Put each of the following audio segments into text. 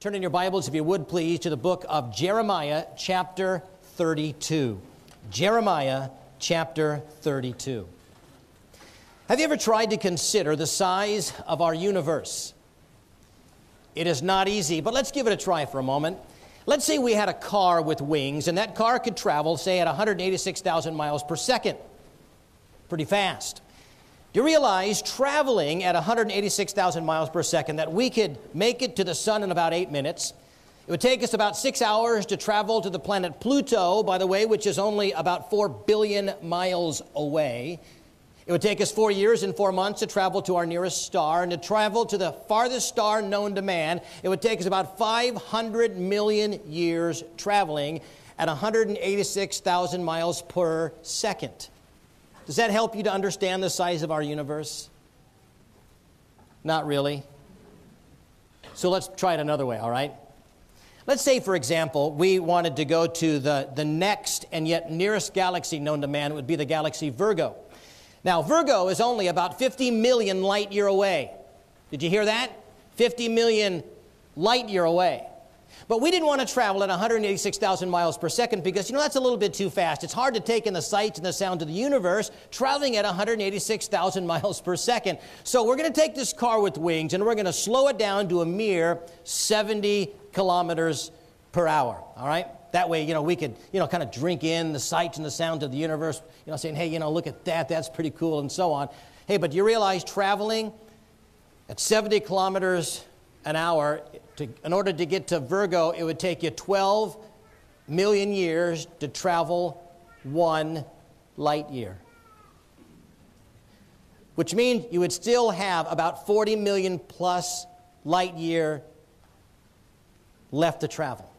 Turn in your Bibles, if you would please, to the book of Jeremiah, chapter 32. Jeremiah, chapter 32. Have you ever tried to consider the size of our universe? It is not easy, but let's give it a try for a moment. Let's say we had a car with wings, and that car could travel, say, at 186,000 miles per second. Pretty fast. Do you realize traveling at 186,000 miles per second that we could make it to the sun in about eight minutes? It would take us about six hours to travel to the planet Pluto, by the way, which is only about four billion miles away. It would take us four years and four months to travel to our nearest star, and to travel to the farthest star known to man, it would take us about 500 million years traveling at 186,000 miles per second. Does that help you to understand the size of our universe? Not really. So let's try it another way, all right? Let's say, for example, we wanted to go to the, the next and yet nearest galaxy known to man, it would be the galaxy Virgo. Now, Virgo is only about 50 million light year away. Did you hear that? 50 million light year away. But we didn't want to travel at 186,000 miles per second because, you know, that's a little bit too fast. It's hard to take in the sights and the sounds of the universe traveling at 186,000 miles per second. So we're going to take this car with wings and we're going to slow it down to a mere 70 kilometers per hour. All right? That way, you know, we could, you know, kind of drink in the sights and the sounds of the universe, you know, saying, hey, you know, look at that, that's pretty cool, and so on. Hey, but you realize traveling at 70 kilometers an hour to, in order to get to Virgo, it would take you 12 million years to travel one light year. Which means you would still have about 40 million plus light year left to travel.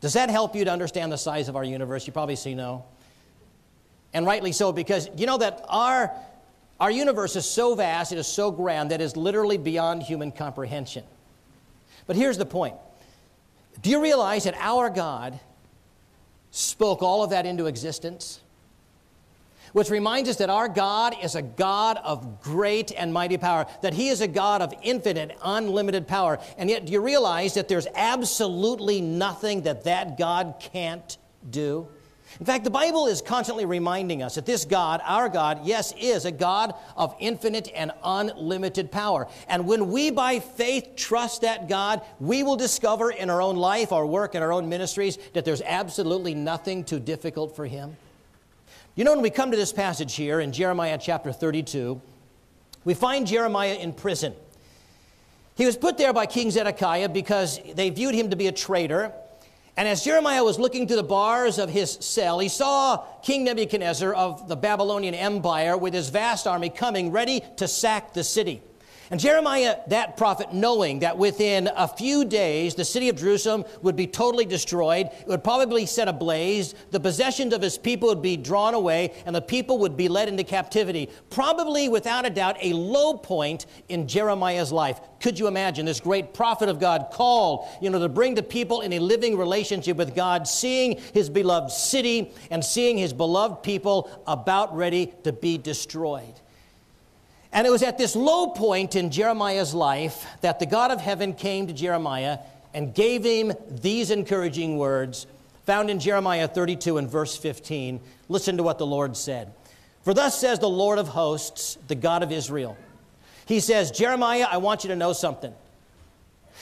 Does that help you to understand the size of our universe? You probably see no. And rightly so, because you know that our, our universe is so vast, it is so grand, that it is literally beyond human comprehension. But here's the point Do you realize that our God spoke all of that into existence? Which reminds us that our God is a God of great and mighty power, that He is a God of infinite, unlimited power. And yet, do you realize that there's absolutely nothing that that God can't do? In fact, the Bible is constantly reminding us that this God, our God, yes, is a God of infinite and unlimited power. And when we by faith trust that God, we will discover in our own life, our work, and our own ministries that there's absolutely nothing too difficult for Him. You know, when we come to this passage here in Jeremiah chapter 32, we find Jeremiah in prison. He was put there by King Zedekiah because they viewed him to be a traitor and as Jeremiah was looking through the bars of his cell, he saw King Nebuchadnezzar of the Babylonian Empire with his vast army coming, ready to sack the city. And Jeremiah, that prophet, knowing that within a few days the city of Jerusalem would be totally destroyed, it would probably set ablaze, the possessions of his people would be drawn away, and the people would be led into captivity. Probably, without a doubt, a low point in Jeremiah's life. Could you imagine this great prophet of God called, you know, to bring the people in a living relationship with God, seeing his beloved city and seeing his beloved people about ready to be destroyed? And it was at this low point in Jeremiah's life that the God of heaven came to Jeremiah and gave him these encouraging words found in Jeremiah 32 and verse 15. Listen to what the Lord said. For thus says the Lord of hosts, the God of Israel. He says, Jeremiah, I want you to know something.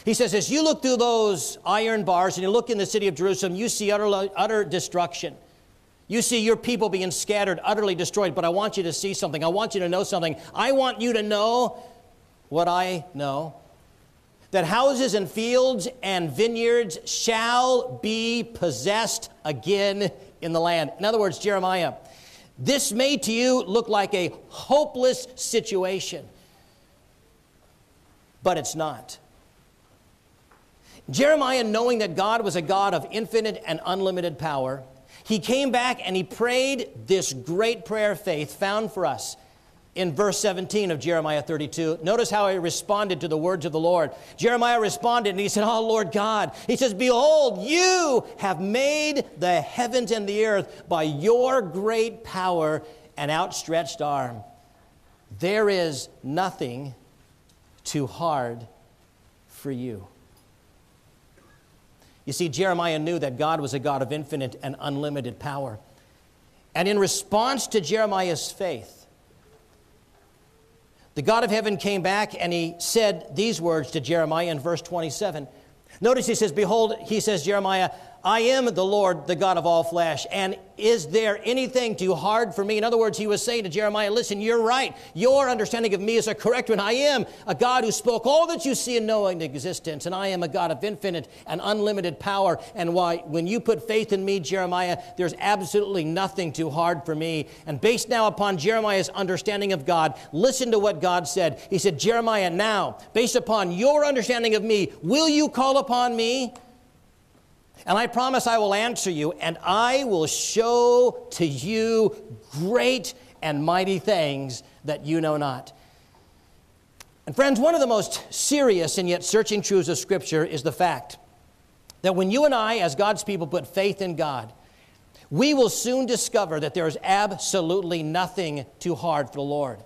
He says, as you look through those iron bars and you look in the city of Jerusalem, you see utter, utter destruction. You see your people being scattered, utterly destroyed, but I want you to see something. I want you to know something. I want you to know what I know that houses and fields and vineyards shall be possessed again in the land. In other words, Jeremiah, this may to you look like a hopeless situation, but it's not. Jeremiah, knowing that God was a God of infinite and unlimited power, he came back and he prayed this great prayer of faith found for us in verse 17 of Jeremiah 32. Notice how he responded to the words of the Lord. Jeremiah responded and he said, Oh Lord God, he says, Behold, you have made the heavens and the earth by your great power and outstretched arm. There is nothing too hard for you. You see, Jeremiah knew that God was a God of infinite and unlimited power. And in response to Jeremiah's faith, the God of heaven came back and he said these words to Jeremiah in verse 27. Notice he says, Behold, he says, Jeremiah, I am the Lord, the God of all flesh. And is there anything too hard for me? In other words, he was saying to Jeremiah, Listen, you're right. Your understanding of me is a correct one. I am a God who spoke all that you see and know into existence. And I am a God of infinite and unlimited power. And why, when you put faith in me, Jeremiah, there's absolutely nothing too hard for me. And based now upon Jeremiah's understanding of God, listen to what God said. He said, Jeremiah, now, based upon your understanding of me, will you call upon me? And I promise I will answer you, and I will show to you great and mighty things that you know not. And, friends, one of the most serious and yet searching truths of Scripture is the fact that when you and I, as God's people, put faith in God, we will soon discover that there is absolutely nothing too hard for the Lord.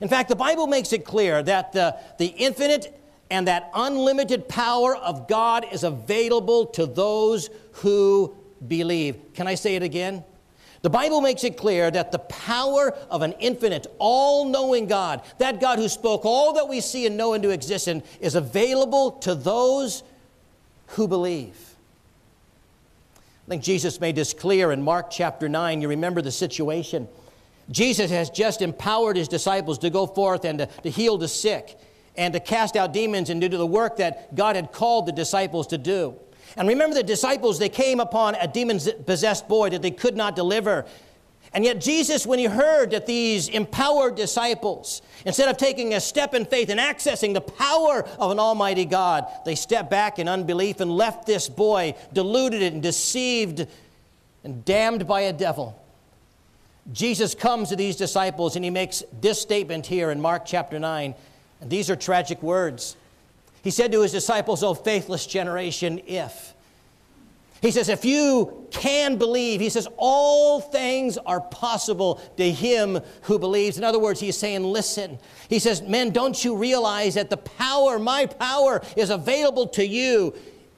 In fact, the Bible makes it clear that the, the infinite and that unlimited power of God is available to those who believe. Can I say it again? The Bible makes it clear that the power of an infinite, all knowing God, that God who spoke all that we see and know into existence, is available to those who believe. I think Jesus made this clear in Mark chapter 9. You remember the situation. Jesus has just empowered his disciples to go forth and to, to heal the sick and to cast out demons and do the work that God had called the disciples to do. And remember the disciples, they came upon a demon possessed boy that they could not deliver. And yet, Jesus, when he heard that these empowered disciples, instead of taking a step in faith and accessing the power of an almighty God, they stepped back in unbelief and left this boy deluded and deceived and damned by a devil. Jesus comes to these disciples and he makes this statement here in Mark chapter 9 and these are tragic words. He said to his disciples, O faithless generation, if. He says, if you can believe, he says, all things are possible to him who believes. In other words, he's saying, listen. He says, men, don't you realize that the power, my power, is available to you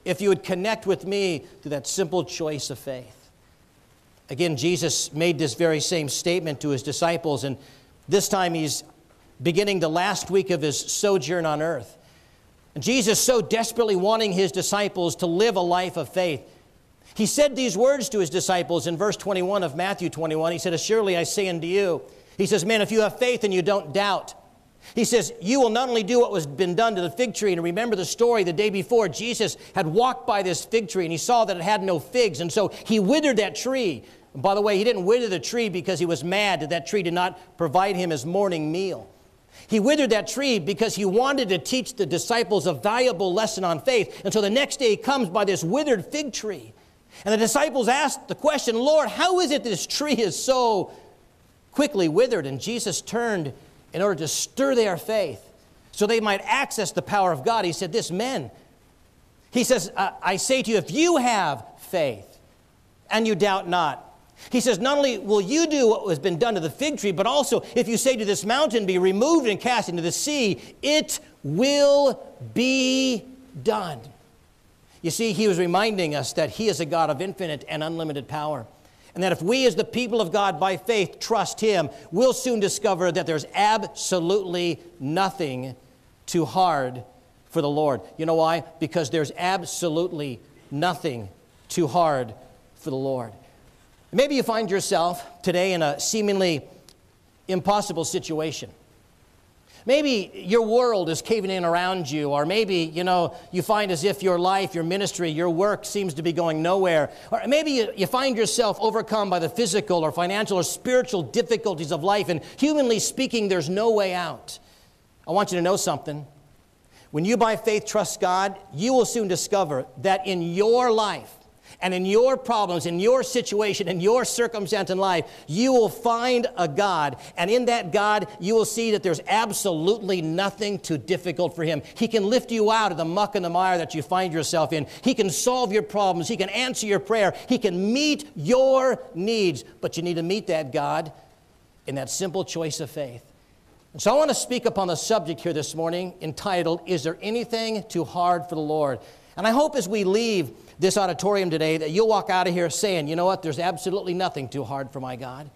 if you would connect with me through that simple choice of faith? Again, Jesus made this very same statement to his disciples, and this time he's beginning the last week of his sojourn on earth. Jesus, so desperately wanting his disciples to live a life of faith, he said these words to his disciples in verse 21 of Matthew 21. He said, Surely I say unto you, he says, Man, if you have faith and you don't doubt, he says, You will not only do what was been done to the fig tree, and remember the story the day before, Jesus had walked by this fig tree and he saw that it had no figs, and so he withered that tree. And by the way, he didn't wither the tree because he was mad that that tree did not provide him his morning meal. He withered that tree because he wanted to teach the disciples a valuable lesson on faith. And so the next day he comes by this withered fig tree. And the disciples asked the question, Lord, how is it this tree is so quickly withered? And Jesus turned in order to stir their faith so they might access the power of God. He said, This men, he says, uh, I say to you, if you have faith and you doubt not, he says, Not only will you do what has been done to the fig tree, but also if you say to this mountain, Be removed and cast into the sea, it will be done. You see, he was reminding us that he is a God of infinite and unlimited power. And that if we, as the people of God, by faith, trust him, we'll soon discover that there's absolutely nothing too hard for the Lord. You know why? Because there's absolutely nothing too hard for the Lord. Maybe you find yourself today in a seemingly impossible situation. Maybe your world is caving in around you, or maybe, you know, you find as if your life, your ministry, your work seems to be going nowhere. Or maybe you, you find yourself overcome by the physical or financial or spiritual difficulties of life, and humanly speaking, there's no way out. I want you to know something. When you by faith trust God, you will soon discover that in your life, and in your problems, in your situation, in your circumstance in life, you will find a God. And in that God, you will see that there's absolutely nothing too difficult for Him. He can lift you out of the muck and the mire that you find yourself in. He can solve your problems. He can answer your prayer. He can meet your needs. But you need to meet that God in that simple choice of faith. And so I want to speak upon the subject here this morning entitled, Is There Anything Too Hard for the Lord? And I hope as we leave this auditorium today that you'll walk out of here saying, you know what, there's absolutely nothing too hard for my God.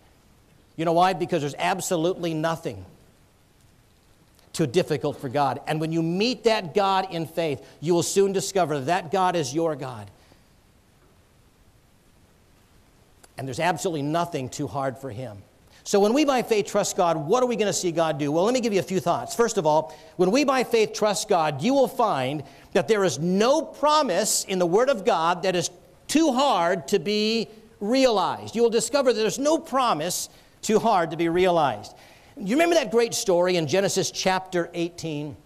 You know why? Because there's absolutely nothing too difficult for God. And when you meet that God in faith, you will soon discover that, God is your God. And there's absolutely nothing too hard for Him. So, when we by faith trust God, what are we going to see God do? Well, let me give you a few thoughts. First of all, when we by faith trust God, you will find that there is no promise in the Word of God that is too hard to be realized. You will discover that there's no promise too hard to be realized. You remember that great story in Genesis chapter 18?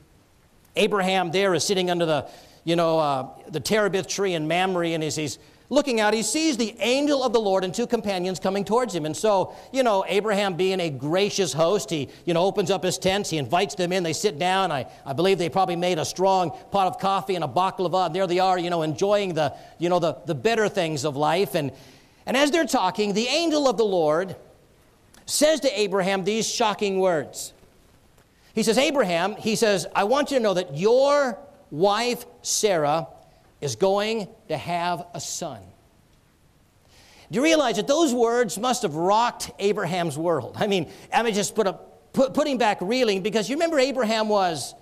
Abraham there is sitting under the, you know, uh, the terebinth tree in Mamre, and he's, he's looking out, he sees the angel of the Lord and two companions coming towards him. And so, you know, Abraham being a gracious host, he, you know, opens up his tents, he invites them in, they sit down. I, I believe they probably made a strong pot of coffee and a baklava, and there they are, you know, enjoying the, you know, the, the better things of life. And, and as they're talking, the angel of the Lord says to Abraham these shocking words. He says, Abraham, he says, I want you to know that your wife, Sarah, is going to have a son. Do you realize that those words must have rocked Abraham's world? I mean, I mean, just put a, put, putting back reeling because you remember Abraham was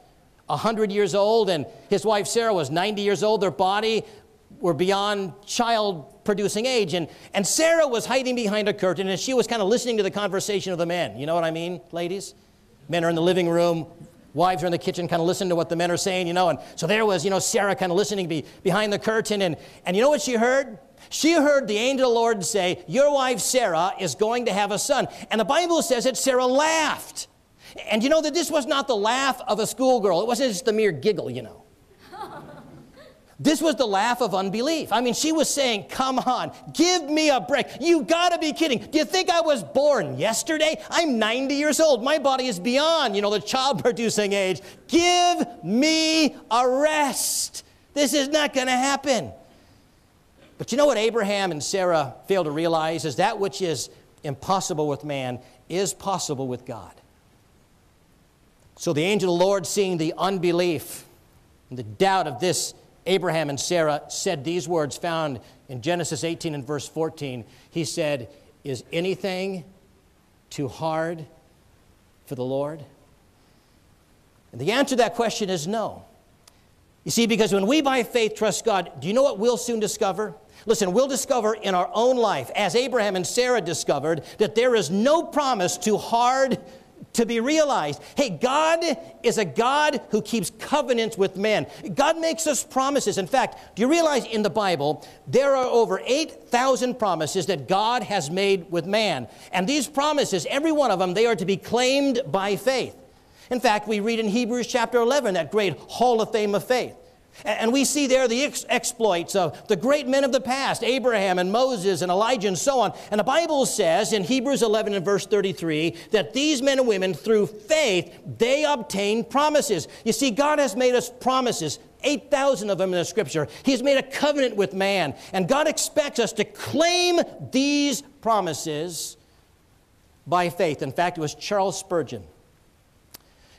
100 years old and his wife Sarah was 90 years old. Their body were beyond child producing age. And, and Sarah was hiding behind a curtain and she was kind of listening to the conversation of the men. You know what I mean, ladies? Men are in the living room, wives are in the kitchen kind of listening to what the men are saying, you know. And so there was, you know, Sarah kind of listening be, behind the curtain. And, and you know what she heard? She heard the angel of the Lord say, Your wife Sarah is going to have a son. And the Bible says that Sarah laughed. And you know that this was not the laugh of a schoolgirl, it wasn't just a mere giggle, you know. This was the laugh of unbelief. I mean, she was saying, Come on, give me a break. You gotta be kidding. Do you think I was born yesterday? I'm 90 years old. My body is beyond, you know, the child producing age. Give me a rest. This is not gonna happen. But you know what Abraham and Sarah fail to realize is that which is impossible with man is possible with God. So the angel of the Lord, seeing the unbelief and the doubt of this Abraham and Sarah said these words found in Genesis 18 and verse 14. He said, Is anything too hard for the Lord? And the answer to that question is no. You see, because when we by faith trust God, do you know what we'll soon discover? Listen, we'll discover in our own life, as Abraham and Sarah discovered, that there is no promise too hard to be realized. Hey, God is a God who keeps covenants with man. God makes us promises. In fact, do you realize in the Bible there are over 8,000 promises that God has made with man? And these promises, every one of them, they are to be claimed by faith. In fact, we read in Hebrews chapter 11, that great hall of fame of faith. And we see there the ex- exploits of the great men of the past, Abraham and Moses and Elijah and so on. And the Bible says in Hebrews 11 and verse 33 that these men and women, through faith, they obtained promises. You see, God has made us promises. 8,000 of them in the scripture. He's made a covenant with man. And God expects us to claim these promises by faith. In fact, it was Charles Spurgeon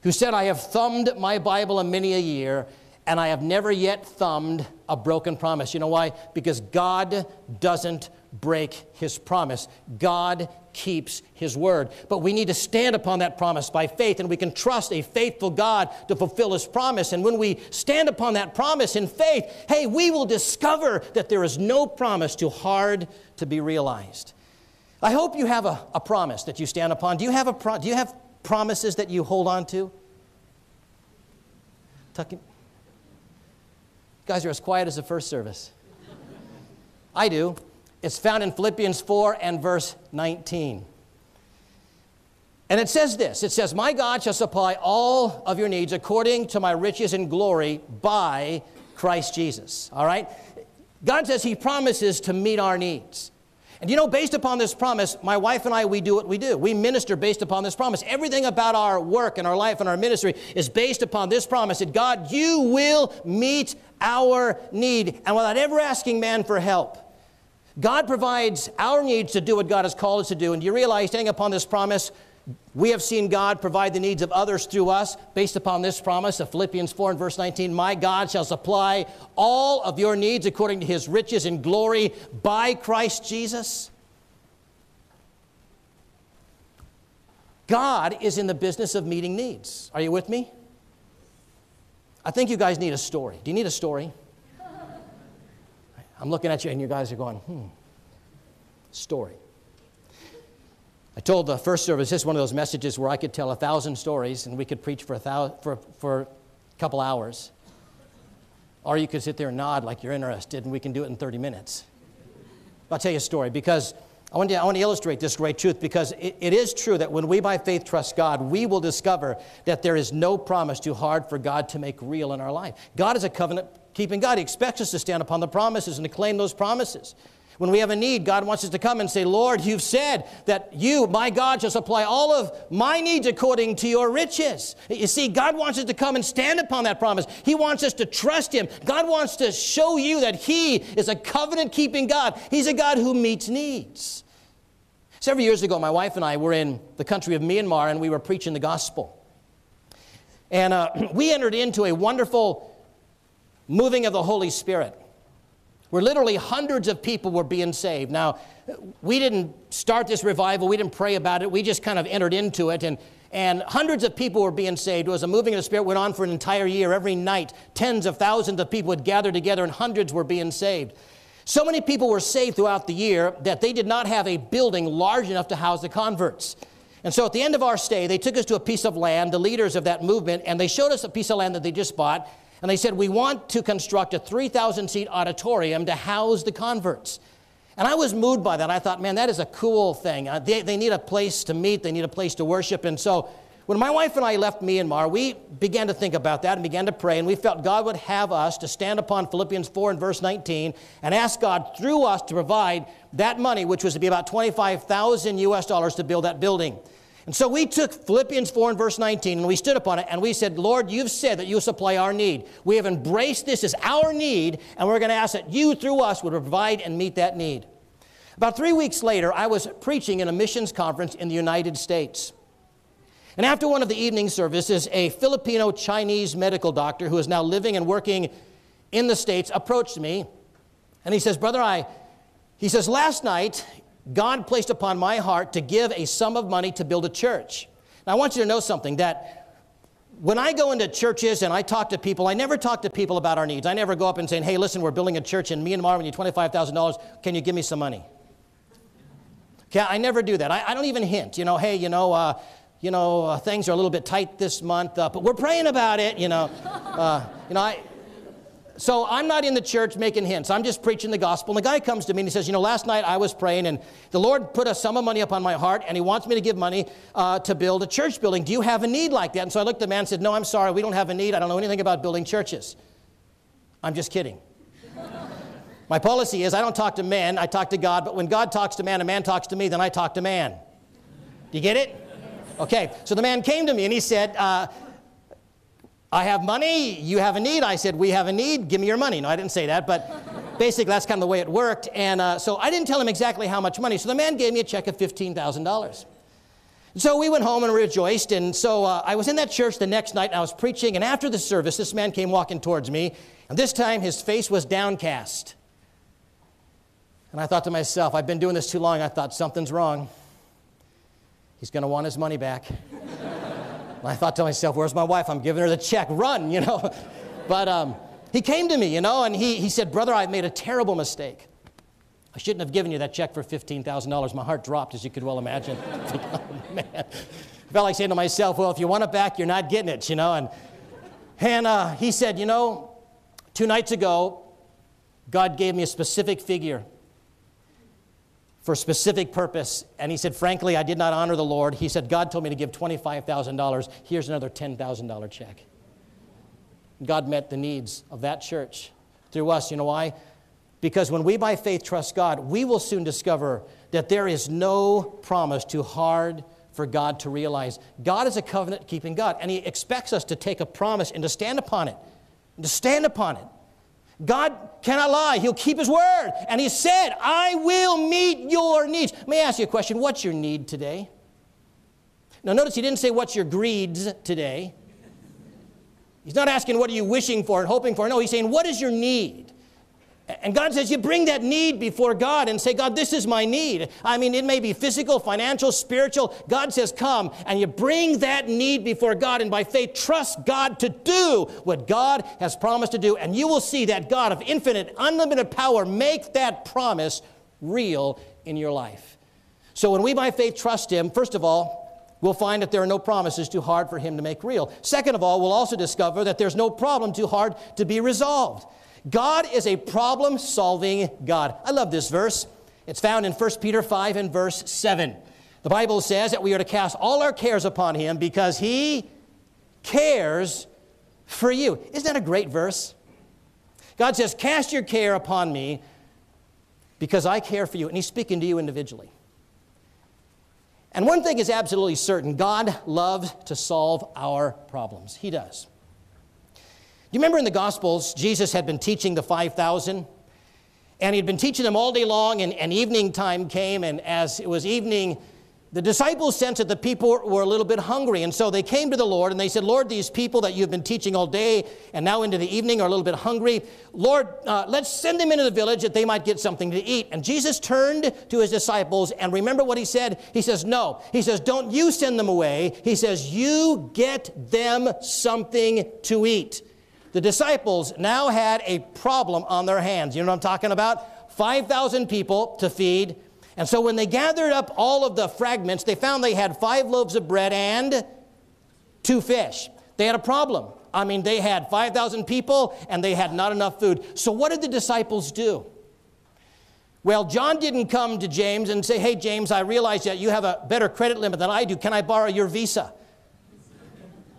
who said, I have thumbed my Bible a many a year and I have never yet thumbed a broken promise. You know why? Because God doesn't break his promise. God keeps his word. But we need to stand upon that promise by faith, and we can trust a faithful God to fulfill his promise. And when we stand upon that promise in faith, hey, we will discover that there is no promise too hard to be realized. I hope you have a, a promise that you stand upon. Do you have, a pro- do you have promises that you hold on to? Guys are as quiet as the first service. I do. It's found in Philippians 4 and verse 19. And it says this it says, My God shall supply all of your needs according to my riches and glory by Christ Jesus. All right? God says He promises to meet our needs. And you know, based upon this promise, my wife and I, we do what we do. We minister based upon this promise. Everything about our work and our life and our ministry is based upon this promise that God, you will meet our need. And without ever asking man for help, God provides our needs to do what God has called us to do. And do you realize, standing upon this promise, We have seen God provide the needs of others through us based upon this promise of Philippians 4 and verse 19 My God shall supply all of your needs according to his riches in glory by Christ Jesus. God is in the business of meeting needs. Are you with me? I think you guys need a story. Do you need a story? I'm looking at you and you guys are going, hmm, story. I told the first service this is one of those messages where I could tell a thousand stories and we could preach for a, thousand, for, for a couple hours. Or you could sit there and nod like you're interested and we can do it in 30 minutes. I'll tell you a story because I want, to, I want to illustrate this great truth because it, it is true that when we by faith trust God, we will discover that there is no promise too hard for God to make real in our life. God is a covenant keeping God. He expects us to stand upon the promises and to claim those promises. When we have a need, God wants us to come and say, Lord, you've said that you, my God, shall supply all of my needs according to your riches. You see, God wants us to come and stand upon that promise. He wants us to trust Him. God wants to show you that He is a covenant keeping God. He's a God who meets needs. Several years ago, my wife and I were in the country of Myanmar and we were preaching the gospel. And uh, we entered into a wonderful moving of the Holy Spirit where literally hundreds of people were being saved. Now, we didn't start this revival, we didn't pray about it, we just kind of entered into it, and, and hundreds of people were being saved. It was a moving of the Spirit, went on for an entire year. Every night, tens of thousands of people would gather together, and hundreds were being saved. So many people were saved throughout the year that they did not have a building large enough to house the converts. And so at the end of our stay, they took us to a piece of land, the leaders of that movement, and they showed us a piece of land that they just bought. And they said, We want to construct a 3,000 seat auditorium to house the converts. And I was moved by that. I thought, man, that is a cool thing. Uh, they, they need a place to meet, they need a place to worship. And so when my wife and I left Myanmar, we began to think about that and began to pray, and we felt God would have us to stand upon Philippians 4 and verse 19 and ask God through us to provide that money, which was to be about 25,000 US dollars to build that building. And so we took Philippians 4 and verse 19 and we stood upon it and we said, Lord, you've said that you'll supply our need. We have embraced this as our need and we're going to ask that you through us would provide and meet that need. About three weeks later, I was preaching in a missions conference in the United States. And after one of the evening services, a Filipino Chinese medical doctor who is now living and working in the States approached me and he says, Brother, I, he says, last night God placed upon my heart to give a sum of money to build a church. Now, I want you to know something that when I go into churches and I talk to people, I never talk to people about our needs. I never go up and say, hey, listen, we're building a church in Myanmar, and we need $25,000. Can you give me some money? Okay, I never do that. I, I don't even hint, you know, hey, you know, uh, you know, uh, things are a little bit tight this month, uh, but we're praying about it, you know. Uh, you know, I, so I'm not in the church making hints. I'm just preaching the gospel. And the guy comes to me and he says, You know, last night I was praying and the Lord put a sum of money upon my heart and he wants me to give money uh, to build a church building. Do you have a need like that? And so I looked at the man and said, No, I'm sorry. We don't have a need. I don't know anything about building churches. I'm just kidding. my policy is I don't talk to men, I talk to God. But when God talks to man and man talks to me, then I talk to man. Do you get it? Okay, so the man came to me and he said, uh, I have money, you have a need. I said, We have a need, give me your money. No, I didn't say that, but basically that's kind of the way it worked. And uh, so I didn't tell him exactly how much money. So the man gave me a check of $15,000. So we went home and rejoiced. And so uh, I was in that church the next night and I was preaching. And after the service, this man came walking towards me. And this time his face was downcast. And I thought to myself, I've been doing this too long. I thought something's wrong. He's going to want his money back. I thought to myself, where's my wife? I'm giving her the check. Run, you know. but um, he came to me, you know, and he, he said, Brother, I've made a terrible mistake. I shouldn't have given you that check for $15,000. My heart dropped, as you could well imagine. oh, man. I felt like saying to myself, well, if you want it back, you're not getting it, you know. And, and uh, he said, you know, two nights ago, God gave me a specific figure for a specific purpose. And he said, Frankly, I did not honor the Lord. He said, God told me to give $25,000. Here's another $10,000 check. God met the needs of that church through us. You know why? Because when we by faith trust God, we will soon discover that there is no promise too hard for God to realize. God is a covenant keeping God, and He expects us to take a promise and to stand upon it, to stand upon it. God cannot lie. He'll keep his word. And he said, I will meet your needs. Let me ask you a question. What's your need today? Now, notice he didn't say, What's your greeds today? He's not asking, What are you wishing for and hoping for? No, he's saying, What is your need? And God says, You bring that need before God and say, God, this is my need. I mean, it may be physical, financial, spiritual. God says, Come. And you bring that need before God and by faith trust God to do what God has promised to do. And you will see that God of infinite, unlimited power make that promise real in your life. So when we by faith trust Him, first of all, we'll find that there are no promises too hard for Him to make real. Second of all, we'll also discover that there's no problem too hard to be resolved. God is a problem solving God. I love this verse. It's found in 1 Peter 5 and verse 7. The Bible says that we are to cast all our cares upon Him because He cares for you. Isn't that a great verse? God says, Cast your care upon me because I care for you. And He's speaking to you individually. And one thing is absolutely certain God loves to solve our problems. He does you remember in the Gospels, Jesus had been teaching the 5,000? And he'd been teaching them all day long, and, and evening time came, and as it was evening, the disciples sensed that the people were a little bit hungry, and so they came to the Lord and they said, Lord, these people that you've been teaching all day and now into the evening are a little bit hungry. Lord, uh, let's send them into the village that they might get something to eat. And Jesus turned to his disciples, and remember what he said? He says, No. He says, Don't you send them away. He says, You get them something to eat the disciples now had a problem on their hands. You know what I'm talking about? 5,000 people to feed. And so when they gathered up all of the fragments, they found they had five loaves of bread and two fish. They had a problem. I mean, they had 5,000 people and they had not enough food. So what did the disciples do? Well, John didn't come to James and say, Hey, James, I realize that you have a better credit limit than I do. Can I borrow your visa?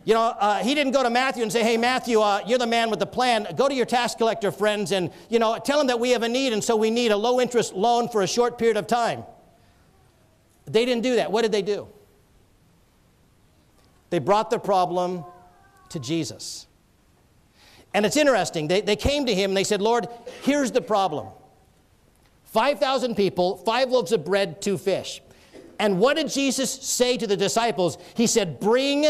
You know, uh, he didn't go to Matthew and say, hey, Matthew, uh, you're the man with the plan. Go to your tax collector friends and, you know, tell them that we have a need and so we need a low interest loan for a short period of time. They didn't do that. What did they do? They brought the problem to Jesus. And it's interesting. They, they came to him and they said, Lord, here's the problem 5,000 people, five loaves of bread, two fish. And what did Jesus say to the disciples? He said, Bring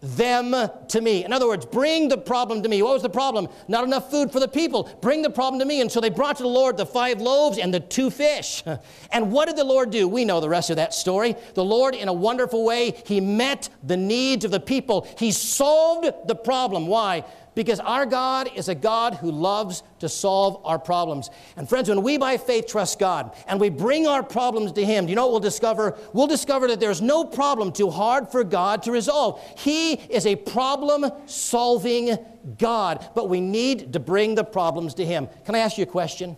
them to me. In other words, bring the problem to me. What was the problem? Not enough food for the people. Bring the problem to me. And so they brought to the Lord the five loaves and the two fish. And what did the Lord do? We know the rest of that story. The Lord, in a wonderful way, He met the needs of the people. He solved the problem. Why? Because our God is a God who loves to solve our problems. And friends, when we by faith trust God and we bring our problems to Him, do you know what we'll discover? We'll discover that there's no problem too hard for God to resolve. He is a problem solving God, but we need to bring the problems to Him. Can I ask you a question?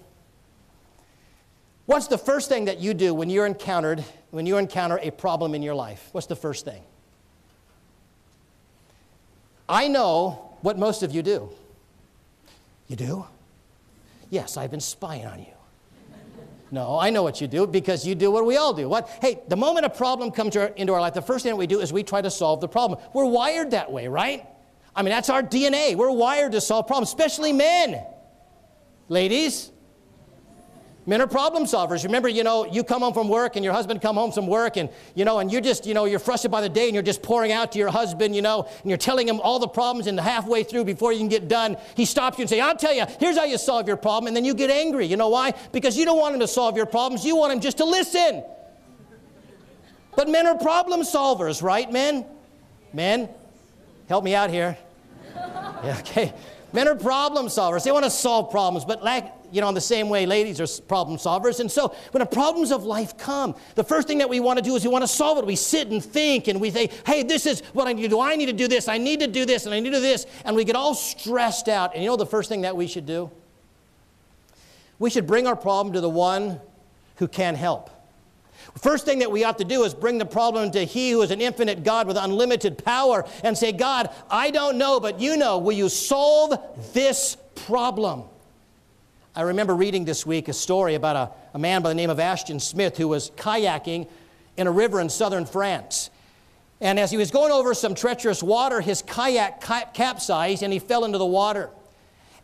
What's the first thing that you do when you're encountered when you encounter a problem in your life? What's the first thing? I know what most of you do. You do? Yes, I've been spying on you. No, I know what you do because you do what we all do. What? Hey, the moment a problem comes our, into our life, the first thing we do is we try to solve the problem. We're wired that way, right? I mean, that's our DNA. We're wired to solve problems, especially men. Ladies, Men are problem solvers. Remember, you know, you come home from work and your husband come home from work and, you know, and you're just, you know, you're frustrated by the day and you're just pouring out to your husband, you know, and you're telling him all the problems and halfway through before you can get done, he stops you and say, I'll tell you, here's how you solve your problem. And then you get angry. You know why? Because you don't want him to solve your problems. You want him just to listen. But men are problem solvers, right, men? Men, help me out here. Yeah, okay. Men are problem solvers. They want to solve problems, but like, you know, in the same way, ladies are problem solvers. And so when the problems of life come, the first thing that we want to do is we want to solve it. We sit and think and we say, hey, this is what I need to do. I need to do this. I need to do this and I need to do this. And we get all stressed out. And you know the first thing that we should do? We should bring our problem to the one who can help. First thing that we ought to do is bring the problem to He who is an infinite God with unlimited power and say, God, I don't know, but you know. Will you solve this problem? I remember reading this week a story about a, a man by the name of Ashton Smith who was kayaking in a river in southern France. And as he was going over some treacherous water, his kayak capsized and he fell into the water.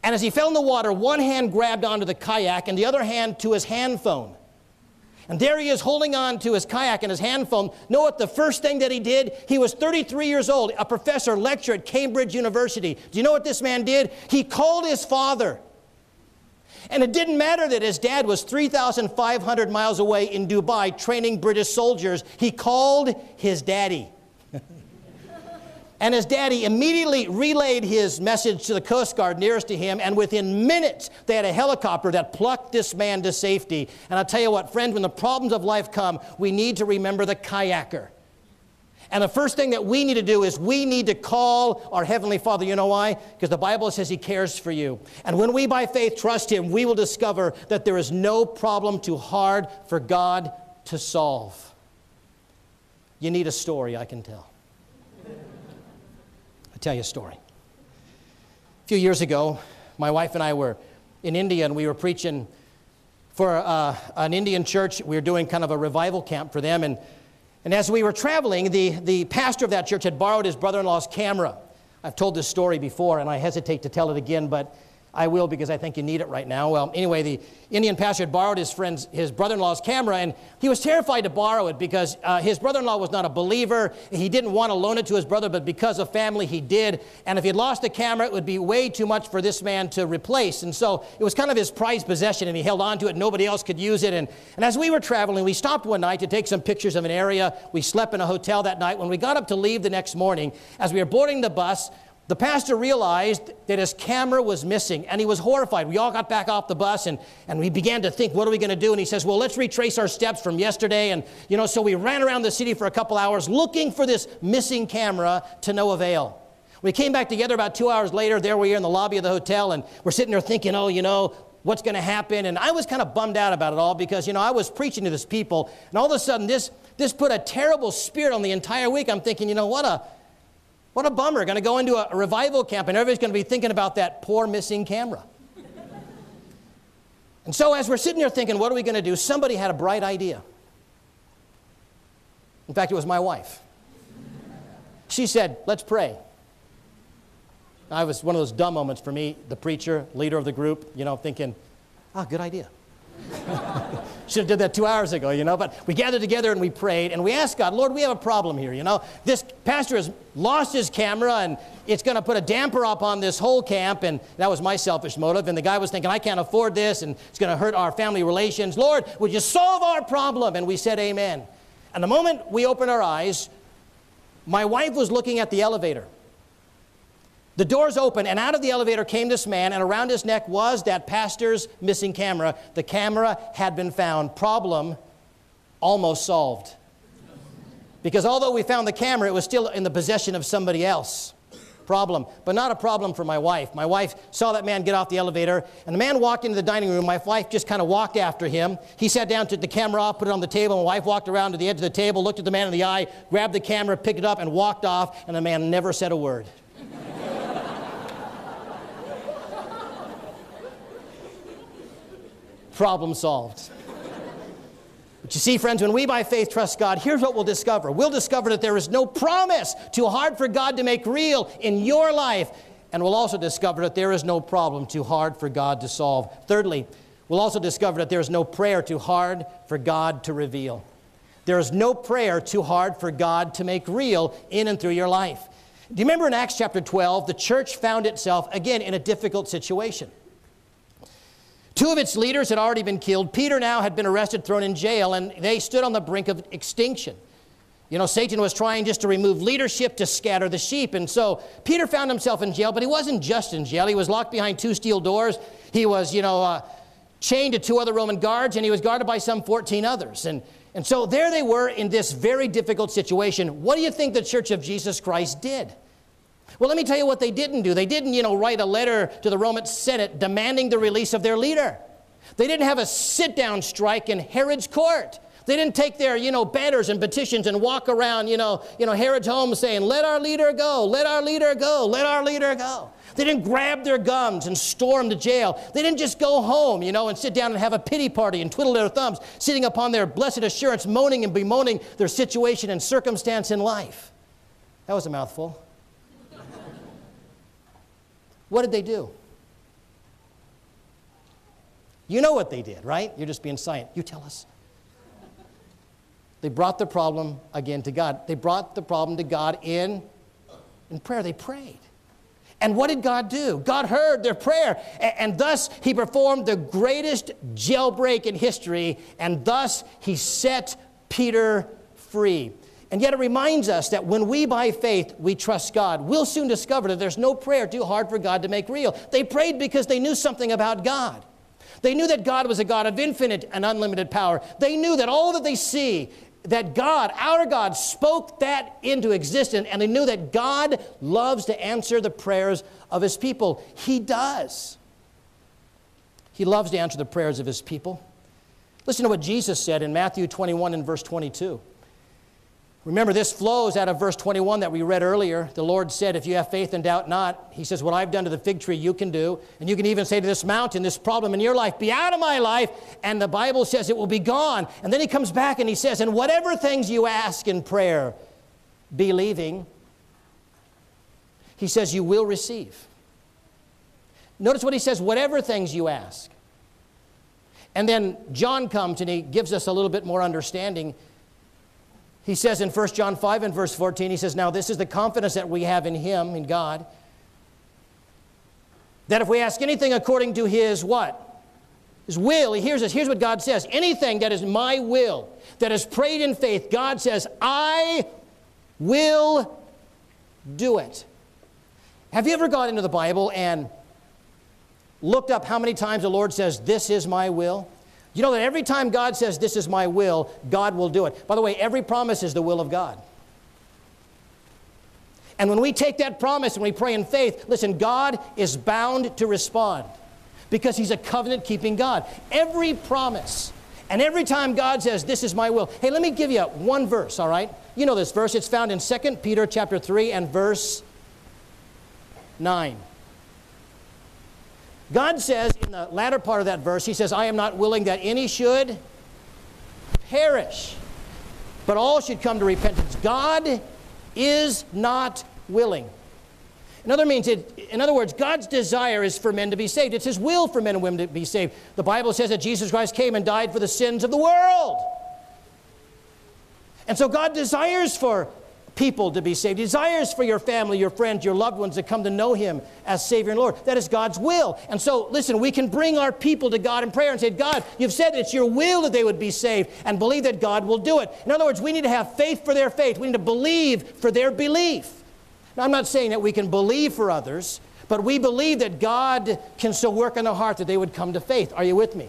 And as he fell in the water, one hand grabbed onto the kayak and the other hand to his hand phone. And there he is holding on to his kayak and his hand phone. Know what the first thing that he did? He was 33 years old, a professor, lecturer at Cambridge University. Do you know what this man did? He called his father. And it didn't matter that his dad was 3,500 miles away in Dubai training British soldiers. He called his daddy. And his daddy immediately relayed his message to the Coast Guard nearest to him, and within minutes, they had a helicopter that plucked this man to safety. And I'll tell you what, friends, when the problems of life come, we need to remember the kayaker. And the first thing that we need to do is we need to call our Heavenly Father. You know why? Because the Bible says He cares for you. And when we by faith trust Him, we will discover that there is no problem too hard for God to solve. You need a story, I can tell tell you a story. A few years ago, my wife and I were in India and we were preaching for uh, an Indian church. We were doing kind of a revival camp for them. And, and as we were traveling, the, the pastor of that church had borrowed his brother in law's camera. I've told this story before and I hesitate to tell it again, but I will because I think you need it right now. Well, anyway, the Indian pastor had borrowed his friend's, his brother-in-law's camera, and he was terrified to borrow it because uh, his brother-in-law was not a believer. He didn't want to loan it to his brother, but because of family, he did. And if he had lost the camera, it would be way too much for this man to replace. And so it was kind of his prized possession, and he held on to it. Nobody else could use it. And, and as we were traveling, we stopped one night to take some pictures of an area. We slept in a hotel that night. When we got up to leave the next morning, as we were boarding the bus, the pastor realized that his camera was missing and he was horrified. We all got back off the bus and, and we began to think, what are we going to do? And he says, well, let's retrace our steps from yesterday. And, you know, so we ran around the city for a couple hours looking for this missing camera to no avail. We came back together about two hours later. There we are in the lobby of the hotel and we're sitting there thinking, oh, you know, what's going to happen? And I was kind of bummed out about it all because, you know, I was preaching to this people and all of a sudden this, this put a terrible spirit on the entire week. I'm thinking, you know, what a, what a bummer. Going to go into a revival camp and everybody's going to be thinking about that poor missing camera. and so, as we're sitting there thinking, what are we going to do? Somebody had a bright idea. In fact, it was my wife. She said, Let's pray. I was one of those dumb moments for me, the preacher, leader of the group, you know, thinking, ah, good idea. Should have did that two hours ago, you know. But we gathered together and we prayed and we asked God, Lord, we have a problem here, you know. This pastor has lost his camera and it's going to put a damper up on this whole camp. And that was my selfish motive. And the guy was thinking, I can't afford this and it's going to hurt our family relations. Lord, would you solve our problem? And we said, Amen. And the moment we opened our eyes, my wife was looking at the elevator. The doors open, and out of the elevator came this man, and around his neck was that pastor's missing camera. The camera had been found. Problem almost solved. Because although we found the camera, it was still in the possession of somebody else. Problem, but not a problem for my wife. My wife saw that man get off the elevator, and the man walked into the dining room. My wife just kind of walked after him. He sat down, took the camera off, put it on the table. My wife walked around to the edge of the table, looked at the man in the eye, grabbed the camera, picked it up, and walked off, and the man never said a word. Problem solved. But you see, friends, when we by faith trust God, here's what we'll discover. We'll discover that there is no promise too hard for God to make real in your life. And we'll also discover that there is no problem too hard for God to solve. Thirdly, we'll also discover that there is no prayer too hard for God to reveal. There is no prayer too hard for God to make real in and through your life. Do you remember in Acts chapter 12, the church found itself again in a difficult situation? Two of its leaders had already been killed. Peter now had been arrested, thrown in jail, and they stood on the brink of extinction. You know, Satan was trying just to remove leadership to scatter the sheep. And so Peter found himself in jail, but he wasn't just in jail. He was locked behind two steel doors. He was, you know, uh, chained to two other Roman guards, and he was guarded by some 14 others. And, and so there they were in this very difficult situation. What do you think the Church of Jesus Christ did? Well, let me tell you what they didn't do. They didn't, you know, write a letter to the Roman Senate demanding the release of their leader. They didn't have a sit down strike in Herod's court. They didn't take their, you know, banners and petitions and walk around, you know, you know, Herod's home saying, let our leader go, let our leader go, let our leader go. They didn't grab their guns and storm the jail. They didn't just go home, you know, and sit down and have a pity party and twiddle their thumbs, sitting upon their blessed assurance, moaning and bemoaning their situation and circumstance in life. That was a mouthful. What did they do? You know what they did, right? You're just being silent. You tell us. They brought the problem again to God. They brought the problem to God in, in prayer. They prayed. And what did God do? God heard their prayer, and, and, thus He performed the greatest jailbreak in history, and thus He set Peter free. And yet it reminds us that when we, by faith, we trust God, we'll soon discover that there's no prayer too hard for God to make real. They prayed because they knew something about God. They knew that God was a God of infinite and unlimited power. They knew that all that they see, that God, our God, spoke that into existence, and they knew that God loves to answer the prayers of His people. He does. He loves to answer the prayers of His people. Listen to what Jesus said in Matthew 21 and verse 22. Remember, this flows out of verse 21 that we read earlier. The Lord said, If you have faith and doubt not, He says, What I've done to the fig tree, you can do. And you can even say to this mountain, this problem in your life, Be out of my life. And the Bible says it will be gone. And then He comes back and He says, And whatever things you ask in prayer, believing, He says, You will receive. Notice what He says, Whatever things you ask. And then John comes and he gives us a little bit more understanding. He says in 1 John 5 and verse 14, he says, Now this is the confidence that we have in him, in God, that if we ask anything according to his what? His will, he hears us. Here's what God says anything that is my will, that is prayed in faith, God says, I will do it. Have you ever gone into the Bible and looked up how many times the Lord says, This is my will? You know that every time God says, This is my will, God will do it. By the way, every promise is the will of God. And when we take that promise and we pray in faith, listen, God is bound to respond because He's a covenant keeping God. Every promise and every time God says, This is my will. Hey, let me give you one verse, all right? You know this verse. It's found in 2 Peter chapter 3 and verse 9. God says in the latter part of that verse, He says, I am not willing that any should perish, but all should come to repentance. God is not willing. In other, means it, in other words, God's desire is for men to be saved. It's His will for men and women to be saved. The Bible says that Jesus Christ came and died for the sins of the world. And so God desires for people to be saved. He desires for your family, your friends, your loved ones to come to know Him as Savior and Lord. That is God's will. And so, listen, we can bring our people to God in prayer and say, God, you've said it's your will that they would be saved and believe that God will do it. In other words, we need to have faith for their faith. We need to believe for their belief. Now, I'm not saying that we can believe for others, but we believe that God can so work in their heart that they would come to faith. Are you with me?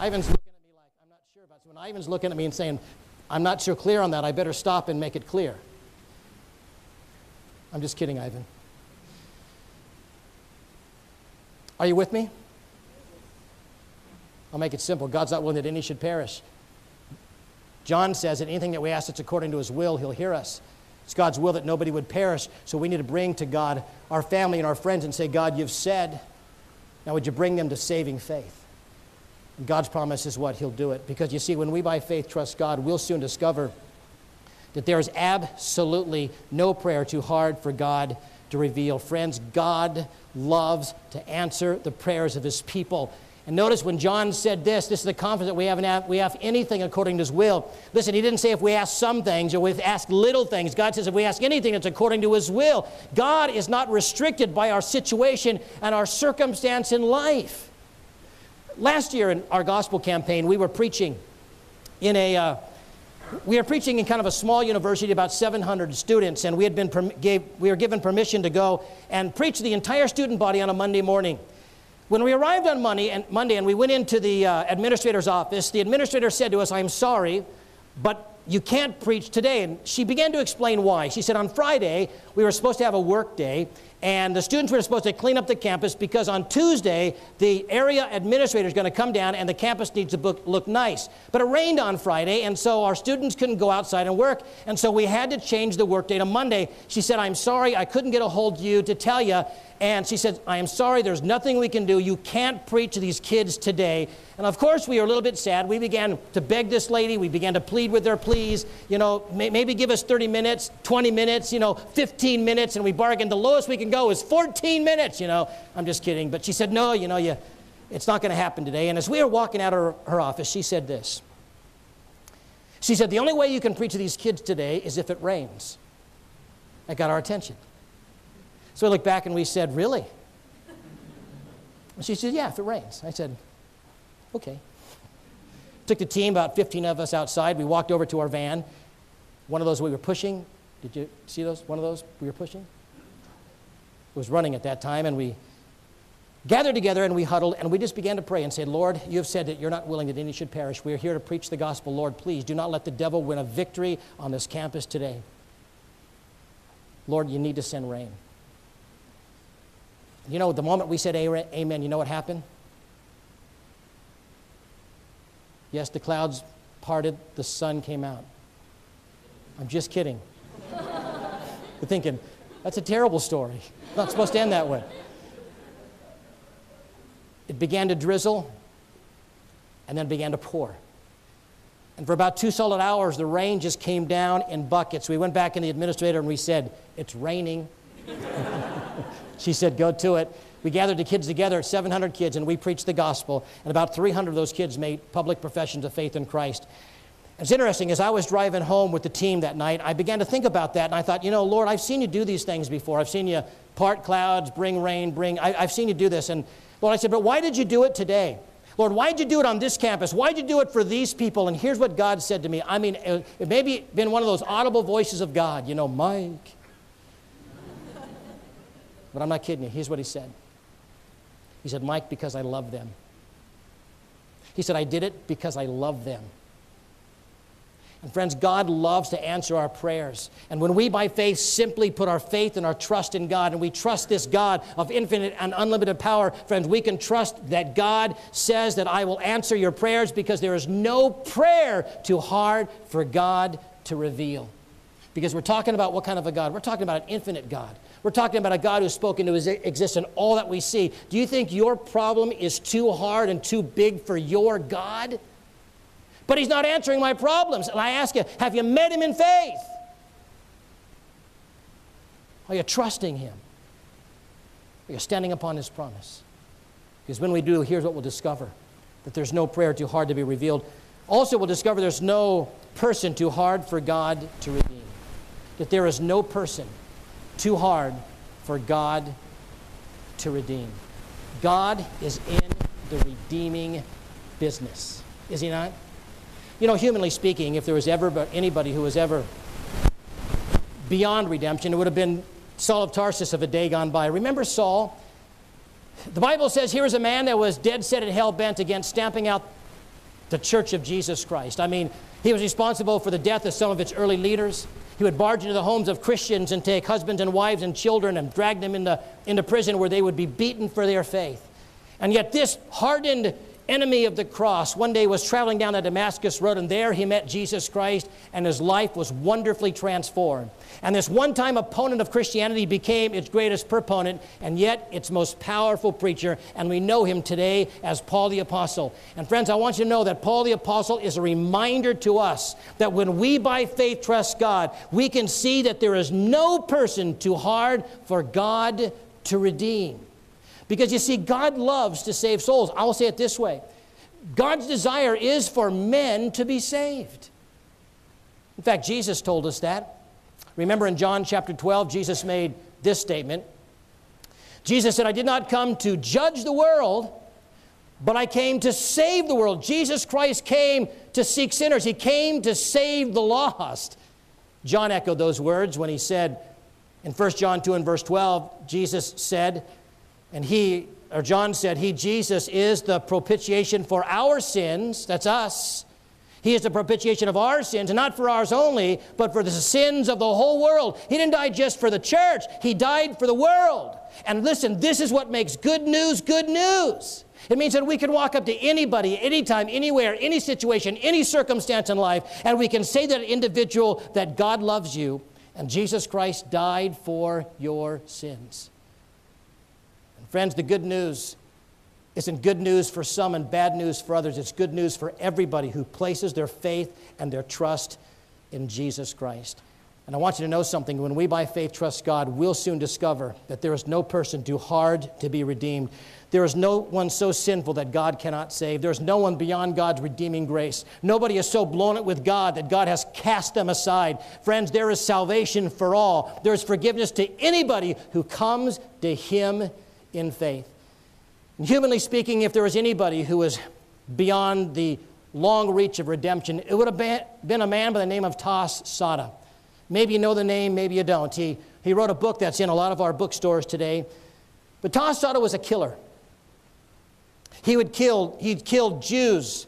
Ivan's looking at me like, I'm not sure about this. When Ivan's looking at me and saying, I'm not so clear on that. I better stop and make it clear. I'm just kidding, Ivan. Are you with me? I'll make it simple. God's not willing that any should perish. John says that anything that we ask that's according to his will, he'll hear us. It's God's will that nobody would perish. So we need to bring to God our family and our friends and say, God, you've said. Now, would you bring them to saving faith? God's promise is what? He'll do it. Because you see, when we by faith trust God, we'll soon discover that there is absolutely no prayer too hard for God to reveal. Friends, God loves to answer the prayers of his people. And notice when John said this, this is the confidence that we have, we have anything according to his will. Listen, he didn't say if we ask some things or we ask little things. God says if we ask anything, it's according to his will. God is not restricted by our situation and our circumstance in life. Last year in our gospel campaign, we were preaching in a, uh, we were preaching in kind of a small university, about 700 students, and we had been gave, we were given permission to go and preach the entire student body on a Monday morning. When we arrived on Monday and, Monday and we went into the uh, administrator's office, the administrator said to us, I'm sorry, but you can't preach today. And she began to explain why. She said, On Friday, we were supposed to have a work day, and the students were supposed to clean up the campus because on Tuesday, the area administrator is going to come down and the campus needs to book, look nice. But it rained on Friday, and so our students couldn't go outside and work, and so we had to change the workday to Monday. She said, I'm sorry, I couldn't get a hold of you to tell you. And she said, I am sorry, there's nothing we can do. You can't preach to these kids today. And of course, we were a little bit sad. We began to beg this lady. We began to plead with her, please, you know, may, maybe give us 30 minutes, 20 minutes, you know, 15 minutes. And we bargained the lowest we can go is 14 minutes, you know. I'm just kidding. But she said, no, you know, you, It's not going to happen today. And as we were walking out of her, her office, she said this. She said, The only way you can preach to these kids today is if it rains. That got our attention. So we looked back and we said, Really? And she said, Yeah, if it rains. I said, Okay. Took the team, about 15 of us outside. We walked over to our van. One of those we were pushing. Did you see those? One of those we were pushing? Was running at that time, and we gathered together and we huddled and we just began to pray and said, Lord, you have said that you're not willing that any should perish. We are here to preach the gospel. Lord, please do not let the devil win a victory on this campus today. Lord, you need to send rain. You know, the moment we said amen, you know what happened? Yes, the clouds parted, the sun came out. I'm just kidding. You're thinking, that's a terrible story. Not supposed to end that way. It began to drizzle and then began to pour. And for about two solid hours, the rain just came down in buckets. We went back in the administrator and we said, It's raining. she said, Go to it. We gathered the kids together, 700 kids, and we preached the gospel. And about 300 of those kids made public professions of faith in Christ. It's interesting, as I was driving home with the team that night, I began to think about that, and I thought, you know, Lord, I've seen you do these things before. I've seen you part clouds, bring rain, bring, I, have seen you do this. And Lord, I said, but why did you do it today? Lord, why did you do it on this campus? Why did you do it for these people? And here's what God said to me. I mean, it, it maybe been one of those audible voices of God, you know, Mike. but I'm not kidding you. Here's what he said. He said, Mike, because I love them. He said, I did it because I love them. And friends, God loves to answer our prayers. And when we, by faith, simply put our faith and our trust in God, and we trust this God of infinite and unlimited power, friends, we can trust that God says that I will answer your prayers because there is no prayer too hard for God to reveal. Because we're talking about what kind of a God? We're talking about an infinite God. We're talking about a God who's spoken to existence, all that we see. Do you think your problem is too hard and too big for your God? But He's not answering my problems. And I ask you, have you met Him in faith? Are you trusting Him? Are you standing upon His promise? Because when we do, here's what we'll discover that there's no prayer too hard to be revealed. Also, we'll discover there's no person too hard for God to redeem. That there is no person too hard for God to redeem. God is in the redeeming business, is He not? You know, humanly speaking, if there was ever anybody who was ever beyond redemption, it would have been Saul of Tarsus of a day gone by. Remember Saul? The Bible says here is a man that was dead set and hell bent against stamping out the church of Jesus Christ. I mean, he was responsible for the death of some of its early leaders. He would barge into the homes of Christians and take husbands and wives and children and drag them into, into prison where they would be beaten for their faith. And yet, this hardened enemy of the cross, one day was traveling down the Damascus Road, and there he met Jesus Christ, and his life was wonderfully transformed. And this one time opponent of Christianity became its greatest proponent, and yet its most powerful preacher, and we know him today as Paul the Apostle. And friends, I want you to know that Paul the Apostle is a reminder to us that when we by faith trust God, we can see that there is no person too hard for God to redeem. Because you see, God loves to save souls. I will say it this way God's desire is for men to be saved. In fact, Jesus told us that. Remember in John chapter 12, Jesus made this statement Jesus said, I did not come to judge the world, but I came to save the world. Jesus Christ came to seek sinners, He came to save the lost. John echoed those words when he said in 1 John 2 and verse 12, Jesus said, and he, or John said, He, Jesus, is the propitiation for our sins. That's us. He is the propitiation of our sins, and not for ours only, but for the sins of the whole world. He didn't die just for the church, He died for the world. And listen, this is what makes good news good news. It means that we can walk up to anybody, anytime, anywhere, any situation, any circumstance in life, and we can say to that individual that God loves you and Jesus Christ died for your sins. Friends, the good news isn't good news for some and bad news for others. It's good news for everybody who places their faith and their trust in Jesus Christ. And I want you to know something. When we by faith trust God, we'll soon discover that there is no person too hard to be redeemed. There is no one so sinful that God cannot save. There is no one beyond God's redeeming grace. Nobody is so blown it with God that God has cast them aside. Friends, there is salvation for all. There is forgiveness to anybody who comes to Him in faith. And humanly speaking, if there was anybody who was beyond the long reach of redemption, it would have been a man by the name of Tass Saada. Maybe you know the name, maybe you don't. He, he wrote a book that's in a lot of our bookstores today. But Tass Saada was a killer. He would kill, he'd killed Jews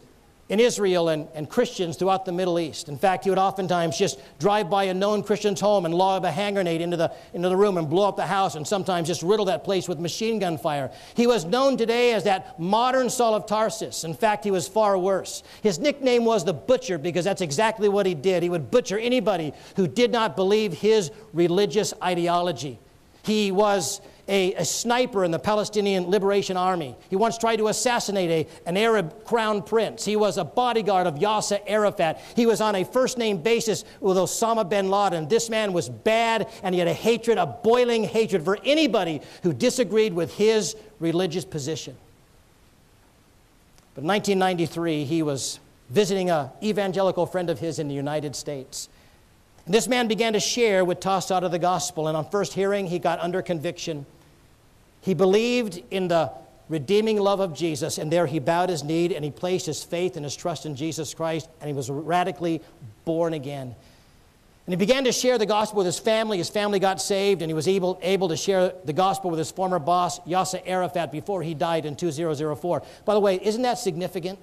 in Israel and, and Christians throughout the Middle East. In fact, he would oftentimes just drive by a known Christian's home and lob a hand grenade into the, into the room and blow up the house and sometimes just riddle that place with machine gun fire. He was known today as that modern Saul of Tarsus. In fact, he was far worse. His nickname was the Butcher because that's exactly what he did. He would butcher anybody who did not believe his religious ideology. He was a, a, sniper in the Palestinian Liberation Army. He once tried to assassinate a, an Arab crown prince. He was a bodyguard of Yasser Arafat. He was on a first name basis with Osama bin Laden. This man was bad, and he had a hatred, a boiling hatred for anybody who disagreed with his religious position. But in 1993, he was visiting an evangelical friend of his in the United States. And this man began to share with Saada the gospel, and on first hearing, he got under conviction. He believed in the redeeming love of Jesus, and there he bowed his knee and he placed his faith and his trust in Jesus Christ, and he was radically born again. And he began to share the gospel with his family. His family got saved, and he was able, able to share the gospel with his former boss, Yasser Arafat, before he died in 2004. By the way, isn't that significant?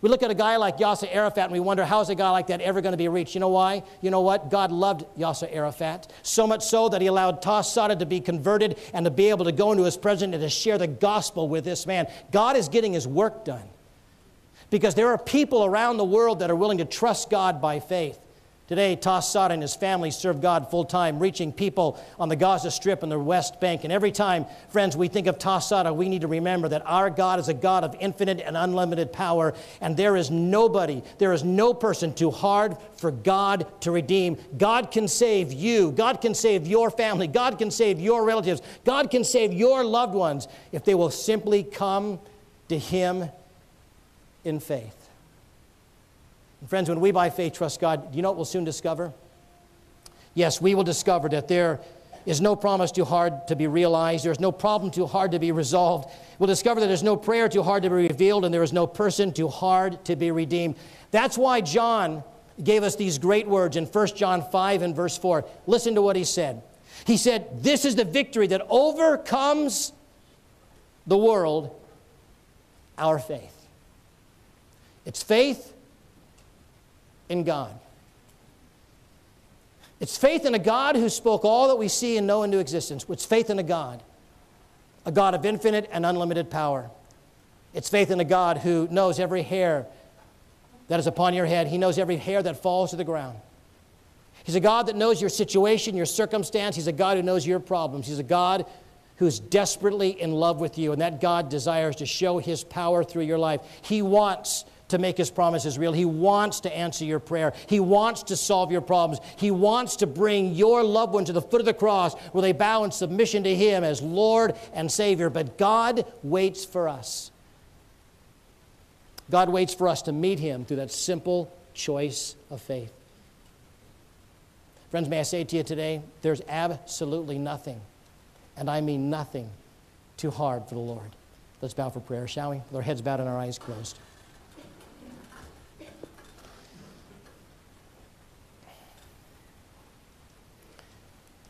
We look at a guy like Yasser Arafat and we wonder, how's a guy like that ever going to be reached? You know why? You know what? God loved Yasser Arafat. So much so that he allowed Tass Saada to be converted and to be able to go into his presence and to share the gospel with this man. God is getting his work done. Because there are people around the world that are willing to trust God by faith. Today, Tass Saada and his family serve God full time, reaching people on the Gaza Strip and the West Bank. And every time, friends, we think of Tass Saada, we need to remember that our God is a God of infinite and unlimited power. And there is nobody, there is no person too hard for God to redeem. God can save you. God can save your family. God can save your relatives. God can save your loved ones if they will simply come to Him in faith. And friends, when we by faith trust God, do you know what we'll soon discover? Yes, we will discover that there is no promise too hard to be realized. There's no problem too hard to be resolved. We'll discover that there's no prayer too hard to be revealed, and there is no person too hard to be redeemed. That's why John gave us these great words in 1 John 5 and verse 4. Listen to what he said. He said, This is the victory that overcomes the world, our faith. It's faith in God. It's faith in a God who spoke all that we see and know into existence. It's faith in a God, a God of infinite and unlimited power. It's faith in a God who knows every hair that is upon your head. He knows every hair that falls to the ground. He's a God that knows your situation, your circumstance. He's a God who knows your problems. He's a God who's desperately in love with you, and that God desires to show his power through your life. He wants to make his promises real. He wants to answer your prayer. He wants to solve your problems. He wants to bring your loved one to the foot of the cross where they bow in submission to him as Lord and Savior. But God waits for us. God waits for us to meet him through that simple choice of faith. Friends, may I say to you today, there's absolutely nothing, and I mean nothing, too hard for the Lord. Let's bow for prayer, shall we? With our heads bowed and our eyes closed.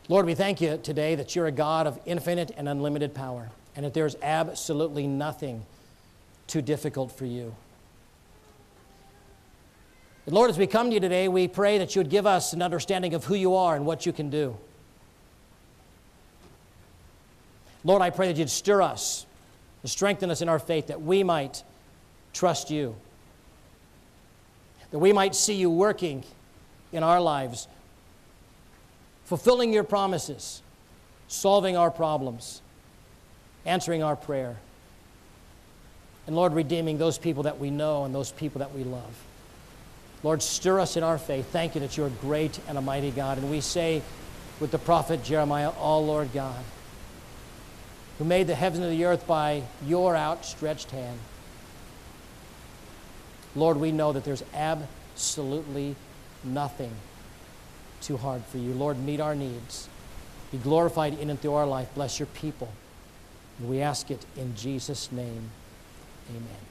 Lord, we thank you today that you're a God of infinite and unlimited power, and that there's absolutely nothing too difficult for you. And Lord, as we come to you today, we pray that you would give us an understanding of who you are and what you can do. Lord, I pray that you'd stir us, and strengthen us in our faith, that we might trust you, that we might see you working in our lives fulfilling your promises, solving our problems, answering our prayer. And Lord, redeeming those people that we know and those people that we love. Lord, stir us in our faith. Thank you that you're great and a mighty God. And we say with the prophet Jeremiah, Oh, Lord God, who made the heavens and the earth by your outstretched hand. Lord, we know that there's absolutely nothing too hard for you. Lord, meet our needs. Be glorified in and through our life. Bless your people. We ask it in Jesus' name. Amen.